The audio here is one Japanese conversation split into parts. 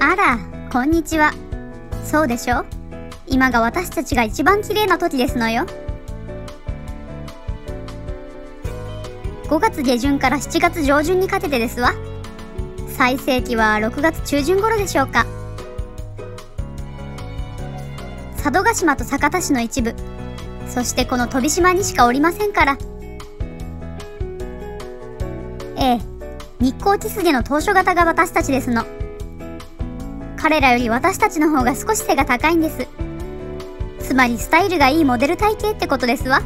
あら、こんにちは。そうでしょ？今が私たちが一番綺麗な時ですのよ。5月下旬から7月上旬にかけてですわ。最盛期は6月中旬頃でしょうか。佐渡島と酒田市の一部、そしてこの飛島にしかおりませんから。ええ、日光キスゲの当初型が私たちですの。彼らより私たちの方が少し背が高いんです。つまりスタイルがいいモデル体型ってことですわ。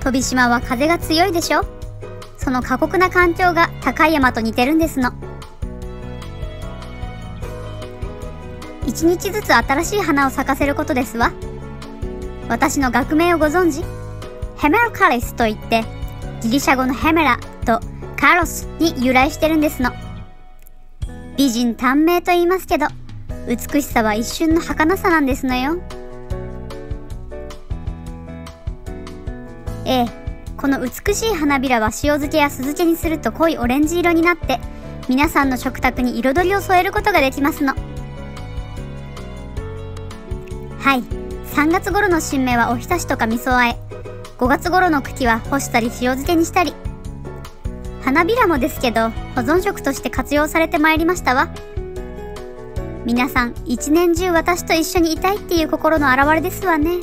飛島は風が強いでしょその過酷な環境が高い山と似てるんですの。一日ずつ新しい花を咲かせることですわ。私の学名をご存知？ヘメロカリスといってギリシャ語のヘメラとカロスに由来してるんですの。美人短命と言いますけど、美しさは一瞬の儚さなんですのよ。ええ、この美しい花びらは塩漬けや酢漬けにすると濃いオレンジ色になって、皆さんの食卓に彩りを添えることができますの。はい、3月頃の新芽はおひたしとか味噌あえ、5月頃の茎は干したり塩漬けにしたり、花びらもですけど保存食として活用されてまいりましたわ。皆さん一年中私と一緒にいたいっていう心の表れですわね。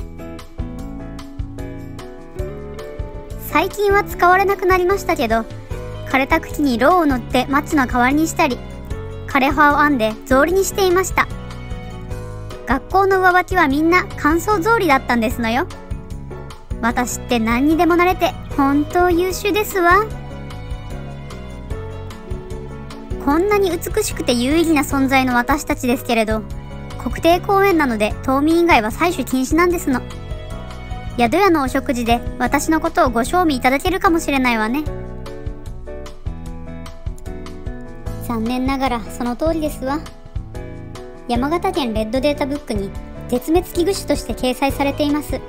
最近は使われなくなりましたけど枯れた茎にろうを塗ってマッチの代わりにしたり枯れ葉を編んで草履にしていました。学校の上履きはみんな乾燥草履だったんですのよ。私って何にでもなれて本当優秀ですわ。こんなに美しくて有意義な存在の私たちですけれど、国定公園なので島民以外は採取禁止なんですの。宿屋のお食事で私のことをご賞味いただけるかもしれないわね。残念ながらその通りですわ。山形県レッドデータブックに絶滅危惧種として掲載されています。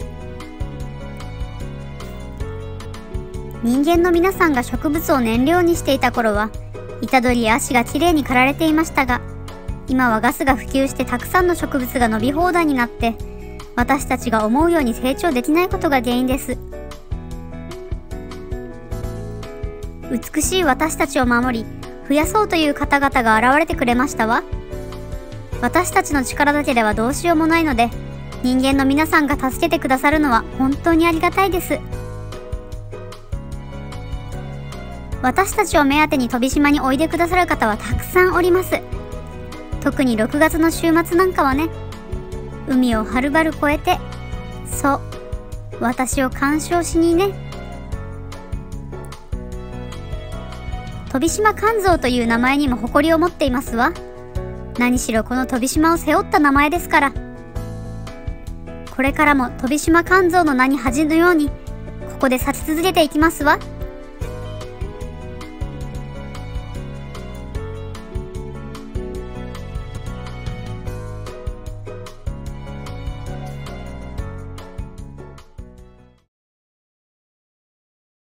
人間の皆さんが植物を燃料にしていた頃は虎取や足がきれいに刈られていましたが、今はガスが普及してたくさんの植物が伸び放題になって、私たちが思うように成長できないことが原因です。美しい私たちを守り、増やそうという方々が現れてくれましたわ。私たちの力だけではどうしようもないので、人間の皆さんが助けてくださるのは本当にありがたいです。私たちを目当てに飛島においでくださる方はたくさんおります。特に6月の週末なんかはね海をはるばる越えてそう私を鑑賞しにね飛島肝臓という名前にも誇りを持っていますわ。何しろこの飛島を背負った名前ですから。これからも飛島肝臓の名に恥じぬようにここで咲き続けていきますわ。